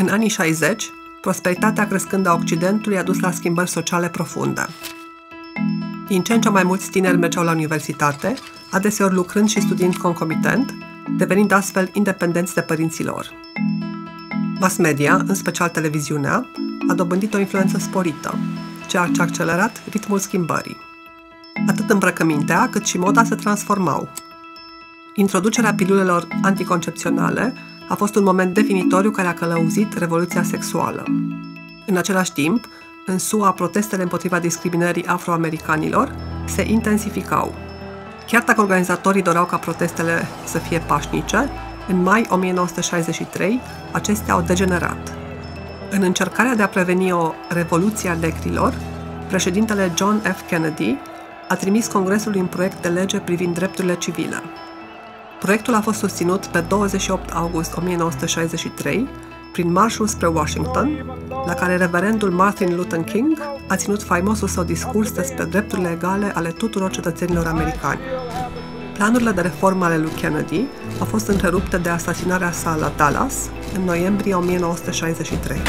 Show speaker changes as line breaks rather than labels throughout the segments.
În anii 60, prosperitatea crescând a Occidentului a dus la schimbări sociale profunde. Din ce în ce mai mulți tineri mergeau la universitate, adeseori lucrând și studiind concomitent, devenind astfel independenți de părinții lor. Mass media, în special televiziunea, a dobândit o influență sporită, ceea ce a accelerat ritmul schimbării. Atât îmbrăcămintea cât și moda se transformau. Introducerea pilulelor anticoncepționale a fost un moment definitoriu care a călăuzit revoluția sexuală. În același timp, în SUA, protestele împotriva discriminării afroamericanilor se intensificau. Chiar dacă organizatorii doreau ca protestele să fie pașnice, în mai 1963 acestea au degenerat. În încercarea de a preveni o revoluție a negrilor, președintele John F. Kennedy a trimis Congresului un proiect de lege privind drepturile civile. Proiectul a fost susținut pe 28 august 1963 prin marșul spre Washington, la care reverendul Martin Luther King a ținut faimosul său discurs despre drepturile egale ale tuturor cetățenilor americani. Planurile de reformă ale lui Kennedy au fost întrerupte de asasinarea sa la Dallas în noiembrie 1963.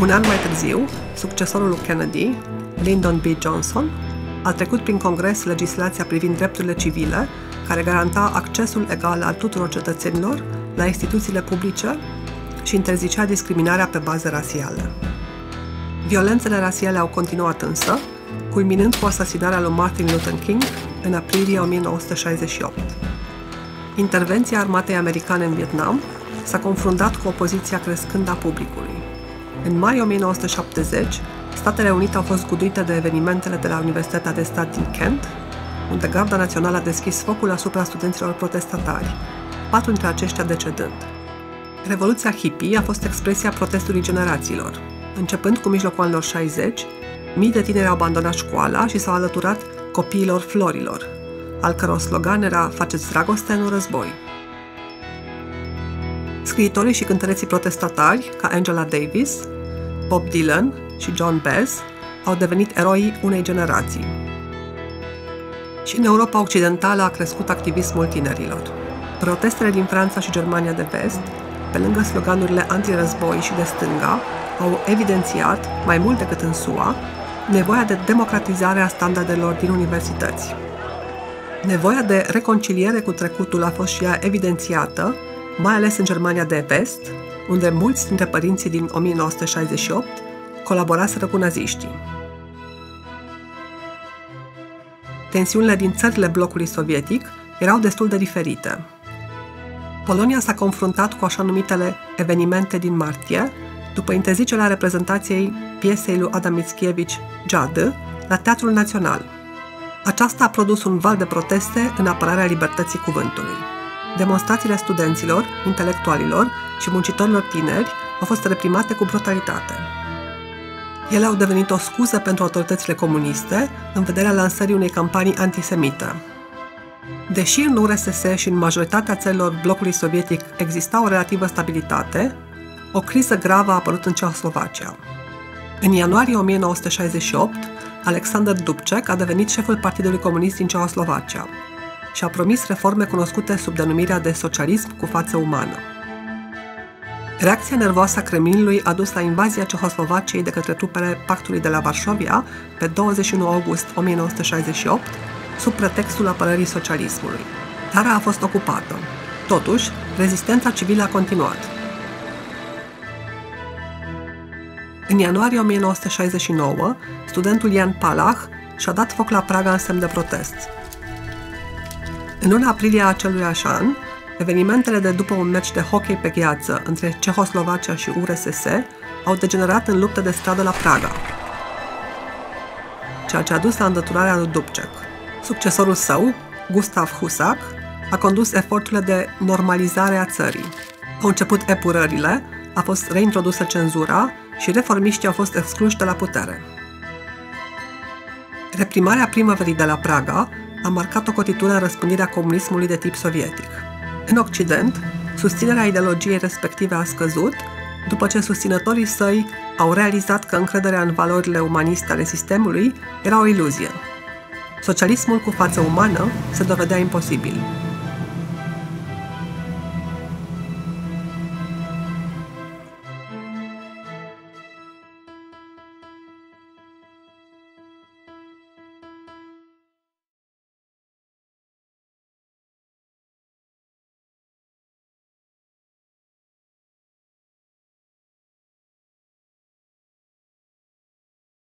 Un an mai târziu, succesorul lui Kennedy, Lyndon B. Johnson, a trecut prin Congres legislația privind drepturile civile, care garanta accesul egal al tuturor cetățenilor la instituțiile publice și interzicea discriminarea pe bază rasiale. Violențele rasiale au continuat însă, culminând cu asasinarea lui Martin Luther King în aprilie 1968. Intervenția armatei americane în Vietnam s-a confruntat cu opoziția crescândă a publicului. În mai 1970, Statele Unite au fost guduite de evenimentele de la Universitatea de Stat din Kent, unde Garda Națională a deschis focul asupra studenților protestatari, patru dintre aceștia decedând. Revoluția hippie a fost expresia protestului generațiilor. Începând cu mijlocul anilor 60, mii de tineri au abandonat școala și s-au alăturat copiilor florilor, al căror slogan era Faceți dragoste, în război. Scriitorii și cântăreții protestatari, ca Angela Davis, Bob Dylan și John Baez, au devenit eroii unei generații. Și în Europa Occidentală a crescut activismul tinerilor. Protestele din Franța și Germania de vest, pe lângă sloganurile antirăzboi și de stânga, au evidențiat, mai mult decât în SUA, nevoia de democratizare a standardelor din universități. Nevoia de reconciliere cu trecutul a fost și ea evidențiată, mai ales în Germania de vest, unde mulți dintre părinții din 1968 colaboraseră cu naziștii. Tensiunile din țările blocului sovietic erau destul de diferite. Polonia s-a confruntat cu așa numitele evenimente din martie, după interzicerea reprezentației piesei lui Adam Mickiewicz, Jad, la Teatrul Național. Aceasta a produs un val de proteste în apărarea libertății cuvântului. Demonstrațiile studenților, intelectualilor și muncitorilor tineri au fost reprimate cu brutalitate. Ele au devenit o scuză pentru autoritățile comuniste în vederea lansării unei campanii antisemite. Deși în URSS și în majoritatea țărilor blocului sovietic exista o relativă stabilitate, o criză gravă a apărut în Ceoslovacia. În ianuarie 1968, Alexander Dubček a devenit șeful Partidului Comunist din Ceoslovacia și a promis reforme cunoscute sub denumirea de socialism cu față umană. Reacția nervoasă a Kremlinului a dus la invazia Cehoslovaciei de către trupele Pactului de la Varșovia pe 21 august 1968, sub pretextul apărării socialismului. Țara a fost ocupată. Totuși, rezistența civilă a continuat. În ianuarie 1969, studentul Ian Palach și-a dat foc la Praga în semn de protest. În luna aprilie a acelui an, evenimentele de după un meci de hockey pe gheață între Cehoslovacia și URSS au degenerat în luptă de stradă la Praga, ceea ce a dus la îndăturarea lui Dubček. Succesorul său, Gustav Husak, a condus eforturile de normalizare a țării. Au început epurările, a fost reintrodusă cenzura și reformiștii au fost excluși de la putere. Reprimarea primăverii de la Praga a marcat o cotitură în răspândirea comunismului de tip sovietic. În Occident, susținerea ideologiei respective a scăzut după ce susținătorii săi au realizat că încrederea în valorile umaniste ale sistemului era o iluzie. Socialismul cu față umană se dovedea imposibil.